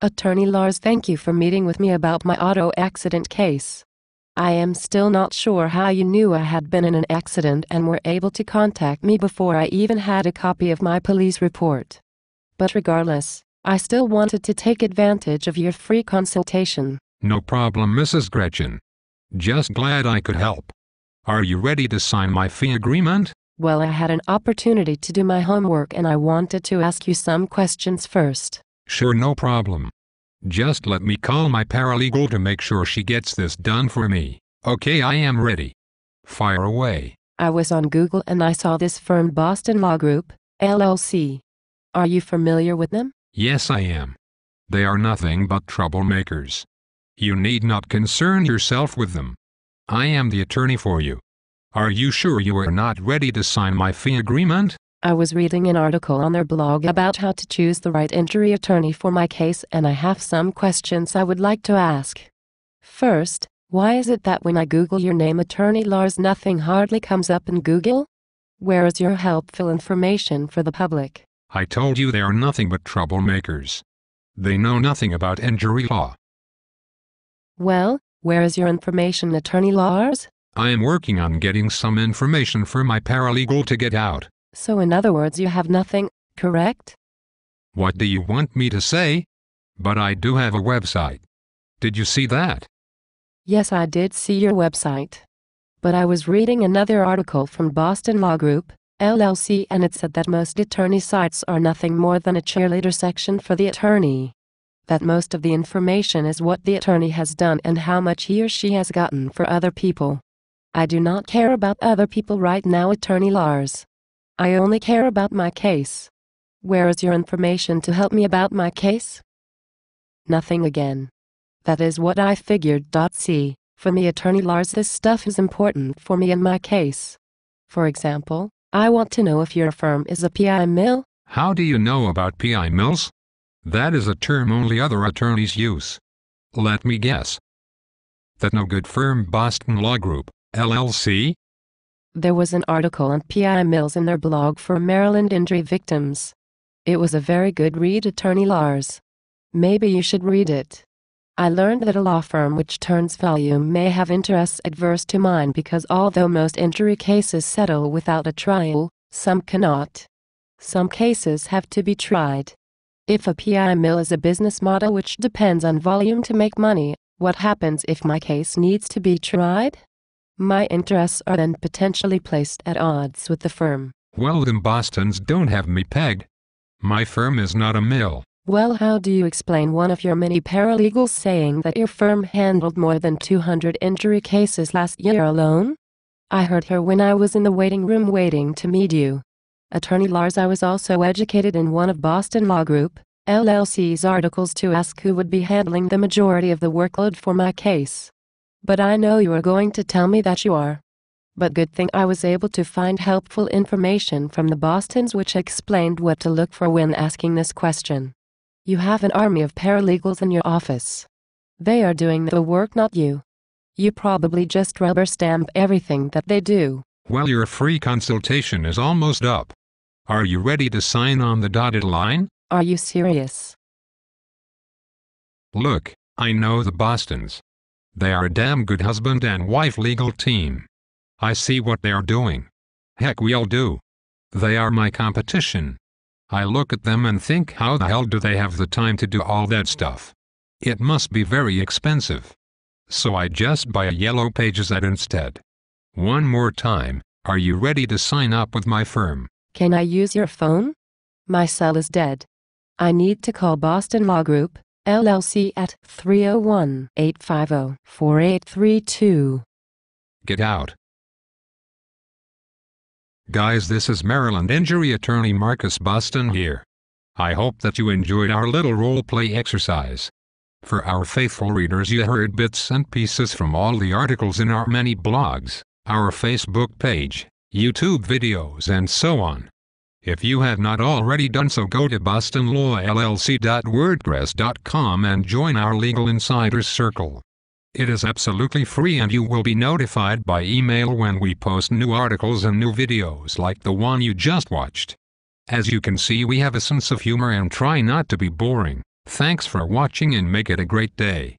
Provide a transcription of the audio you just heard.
Attorney Lars, thank you for meeting with me about my auto accident case. I am still not sure how you knew I had been in an accident and were able to contact me before I even had a copy of my police report. But regardless, I still wanted to take advantage of your free consultation. No problem, Mrs. Gretchen. Just glad I could help. Are you ready to sign my fee agreement? Well, I had an opportunity to do my homework and I wanted to ask you some questions first. Sure, no problem. Just let me call my paralegal to make sure she gets this done for me. Okay, I am ready. Fire away. I was on Google and I saw this firm Boston Law Group, LLC. Are you familiar with them? Yes, I am. They are nothing but troublemakers. You need not concern yourself with them. I am the attorney for you. Are you sure you are not ready to sign my fee agreement? I was reading an article on their blog about how to choose the right injury attorney for my case and I have some questions I would like to ask. First, why is it that when I Google your name Attorney Lars nothing hardly comes up in Google? Where is your helpful information for the public? I told you they are nothing but troublemakers. They know nothing about injury law. Well, where is your information Attorney Lars? I am working on getting some information for my paralegal to get out. So in other words you have nothing, correct? What do you want me to say? But I do have a website. Did you see that? Yes, I did see your website. But I was reading another article from Boston Law Group, LLC, and it said that most attorney sites are nothing more than a cheerleader section for the attorney. That most of the information is what the attorney has done and how much he or she has gotten for other people. I do not care about other people right now, Attorney Lars. I only care about my case. Where is your information to help me about my case? Nothing again. That is what I figured. See, for me, Attorney Lars, this stuff is important for me in my case. For example, I want to know if your firm is a PI mill. How do you know about PI mills? That is a term only other attorneys use. Let me guess. That no good firm Boston Law Group, LLC, there was an article on PI Mills in their blog for Maryland injury victims. It was a very good read, Attorney Lars. Maybe you should read it. I learned that a law firm which turns volume may have interests adverse to mine because although most injury cases settle without a trial, some cannot. Some cases have to be tried. If a PI mill is a business model which depends on volume to make money, what happens if my case needs to be tried? My interests are then potentially placed at odds with the firm. Well, them Bostons don't have me pegged. My firm is not a mill. Well, how do you explain one of your many paralegals saying that your firm handled more than 200 injury cases last year alone? I heard her when I was in the waiting room waiting to meet you. Attorney Lars, I was also educated in one of Boston Law Group, LLC's articles to ask who would be handling the majority of the workload for my case. But I know you are going to tell me that you are. But good thing I was able to find helpful information from the Bostons which explained what to look for when asking this question. You have an army of paralegals in your office. They are doing the work, not you. You probably just rubber stamp everything that they do. Well, your free consultation is almost up. Are you ready to sign on the dotted line? Are you serious? Look, I know the Bostons. They are a damn good husband and wife legal team. I see what they are doing. Heck, we all do. They are my competition. I look at them and think how the hell do they have the time to do all that stuff? It must be very expensive. So I just buy a yellow pages ad instead. One more time, are you ready to sign up with my firm? Can I use your phone? My cell is dead. I need to call Boston Law Group, LLC at 301 850 4832. Get out. Guys, this is Maryland injury attorney Marcus Boston here. I hope that you enjoyed our little role play exercise. For our faithful readers, you heard bits and pieces from all the articles in our many blogs, our Facebook page, YouTube videos, and so on. If you have not already done so go to bostonlawllc.wordpress.com and join our Legal Insiders Circle. It is absolutely free and you will be notified by email when we post new articles and new videos like the one you just watched. As you can see we have a sense of humor and try not to be boring. Thanks for watching and make it a great day.